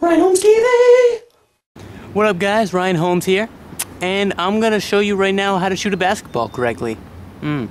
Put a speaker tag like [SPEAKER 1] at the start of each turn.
[SPEAKER 1] Ryan Holmes TV!
[SPEAKER 2] What up guys, Ryan Holmes here. And I'm gonna show you right now how to shoot a basketball correctly. Hmm.